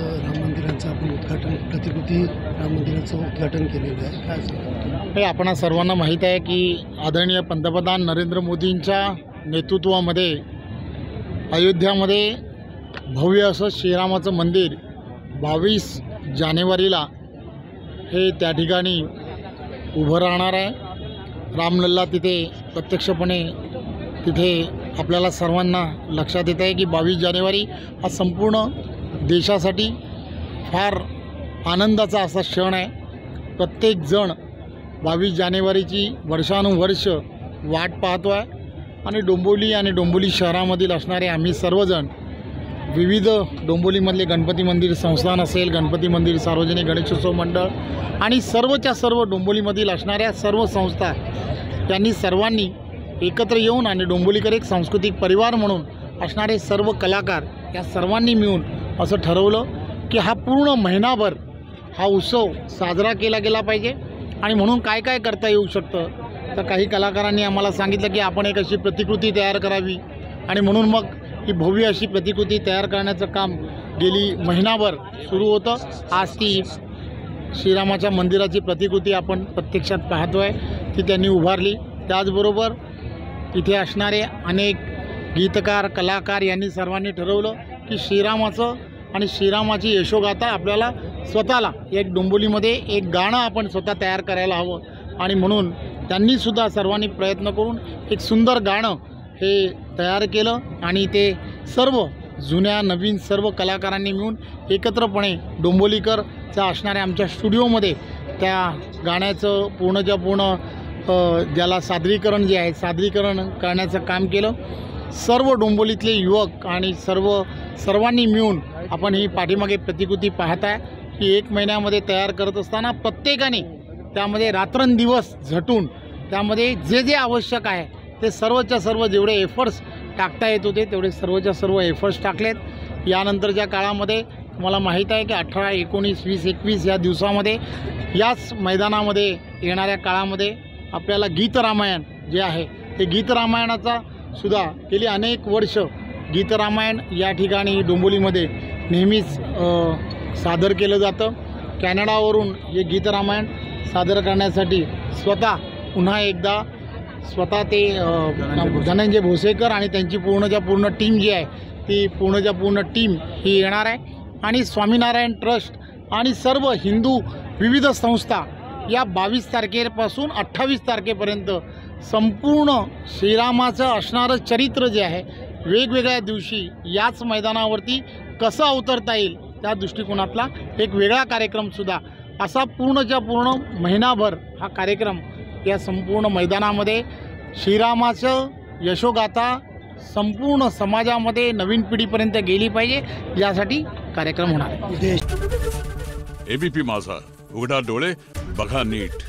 राम मंदिरांचं आपण उद्घाटन प्रतिकृती राम मंदिराचं उद्घाटन केलेलं आहे. काय हे आपणा सर्वांना माहीत आहे की आदरणीय पंतप्रधान नरेंद्र मोदींच्या नेतृत्वामध्ये अयोध्यामध्ये भव्य असं श्रीरामाचं मंदिर बावीस जानेवारीला हे त्या ठिकाणी उभं राहणार आहे. रामलल्ला तिथे प्रत्यक्षपणे तिथे आपल्याला सर्वांना लक्षात येत आहे की बावीस जानेवारी हा संपूर्ण देशासाठी फार आनंदाचा असा क्षण आहे. प्रत्येकजण बावीस जानेवारीची वर्षानुवर्ष वाट पाहतो आहे आणि डोंबोली आणि डोंबोली शहरामधील असणारे आम्ही सर्वजण विविध डोंबोलीमधले गणपती मंदिर संस्थान असेल गणपती मंदिर सार्वजनिक गणेशोत्सव मंडळ आणि सर्वच्या सर्व डोंबोलीमधील असणाऱ्या सर्व संस्था त्यांनी सर्वांनी एकत्र येऊन आणि डोंबोलीकर एक सांस्कृतिक परिवार म्हणून असणारे सर्व कलाकार या सर्वांनी मिळून असं ठरवलं की हा पूर्ण महिनाभर हा उत्सव साजरा केला गेला पाहिजे. आणि म्हणून काय काय करता येऊ शकतं? तर काही कलाकारांनी आम्हाला सांगितलं की आपण एक अशी प्रतिकृती तयार करावी. आणि म्हणून मग ही भव्य अशी प्रतिकृती तयार करण्याचं काम गेली महिनाभर सुरू होतं. आज ती श्रीरामाच्या मंदिराची प्रतिकृती आपण प्रत्यक्षात पाहतो आहे ती त्यांनी उभारली. त्याचबरोबर इथे असणारे अनेक गीतकार कलाकार यांनी सर्वांनी ठरवलं की श्रीरामाचं आणि श्रीरामाची यशोगाथा आपल्याला स्वतःला एक डोंबोलीमध्ये एक गाणं आपण स्वतः तयार करायला हवं. आणि म्हणून त्यांनीसुद्धा सर्वांनी प्रयत्न करून एक सुंदर गाणं हे तयार केलं आणि ते सर्व जुन्या नवीन सर्व कलाकारांनी मिळून एकत्रपणे डोंबोलीकरचा असणाऱ्या आमच्या स्टुडिओमध्ये त्या गाण्याचं पूर्णच्या पूर्ण ज्याला सादरीकरण जे आहे सादरीकरण करण्याचं काम केलं. सर्व डोंबोलीतले युवक आणि सर्व सर्वांनी मिळून आपण ही पाठीमागे प्रतिकृती पाहत आहे एक महिन्यामध्ये तयार करत असताना प्रत्येकाने त्यामध्ये रात्रंदिवस झटून त्यामध्ये जे जे आवश्यक आहे ते सर्वच्या सर्व जेवढे एफर्ट्स टाकता येत होते तेवढे सर्वच्या सर्व एफर्ट्स टाकलेत. यानंतरच्या काळामध्ये तुम्हाला माहीत आहे की अठरा एकोणीस वीस एकवीस या दिवसामध्ये याच मैदानामध्ये येणाऱ्या काळामध्ये आपल्याला गीतरामायण जे आहे ते गीतरामायणाचा सुद्धा गेली अनेक वर्ष गीतरामायण या ठिकाणी डोंबोलीमध्ये नेहमीच सादर केलं जातं. कॅनडावरून हे गीत रामायण सादर करण्यासाठी स्वतः पुन्हा एकदा स्वतः ते धनंजय भोसेकर आणि त्यांची पूर्णच्या पूर्ण टीम जी आहे ती पूर्णच्या पूर्ण टीम ही येणार आहे. आणि स्वामीनारायण ट्रस्ट आणि सर्व हिंदू विविध संस्था या बावीस तारखेपासून अठ्ठावीस तारखेपर्यंत संपूर्ण श्रीरामाचं असणारं चरित्र जे आहे वेगवेगळ्या दिवशी याच मैदानावरती कसं अवतरता येईल त्या दृष्टिकोनातला एक वेगळा कार्यक्रमसुद्धा असा पूर्णच्या पूर्ण महिनाभर हा कार्यक्रम या संपूर्ण मैदानामध्ये श्रीरामाचं यशोगाथा संपूर्ण समाजामध्ये नवीन पिढीपर्यंत गेली पाहिजे यासाठी कार्यक्रम होणार एबीपी माझा उघडा डोळे बघा नीट.